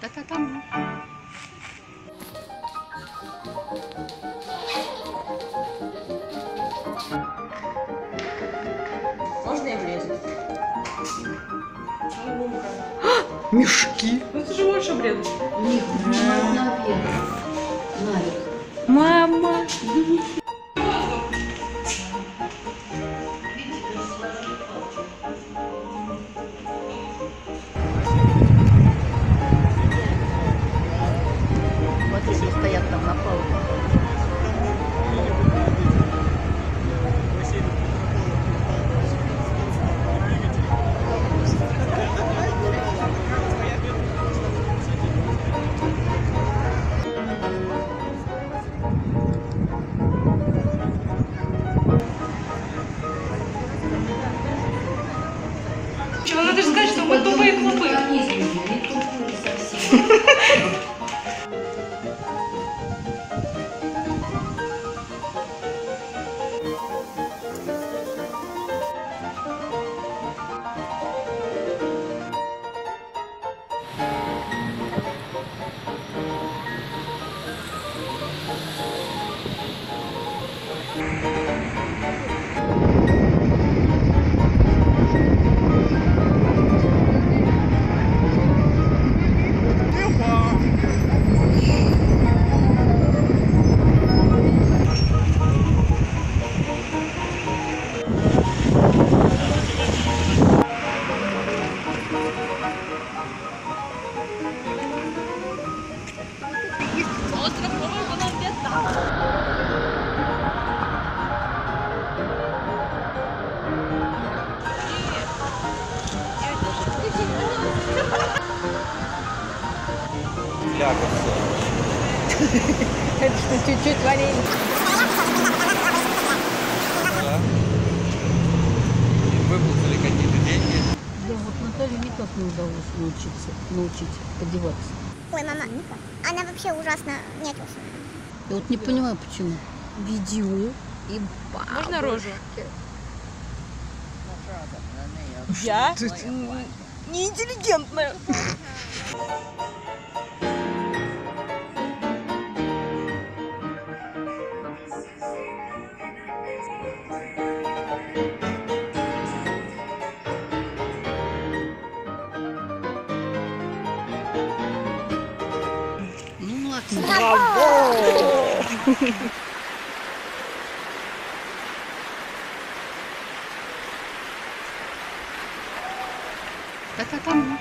Та-та-там. Можно и влезет? А, мешки. Ну, Это же больше бред. Нет, нужно на обед. Мама. Все. Это что, чуть-чуть варенье? Да. И выплатили какие-то деньги. Да вот Наталье никак не удалось научиться, научить одеваться. Ой, мама, она вообще ужасно нетушная. Я вот не понимаю, почему. Видео и Можно рожу? Я? Неинтеллигентная. Ну ладно. Та-та-там.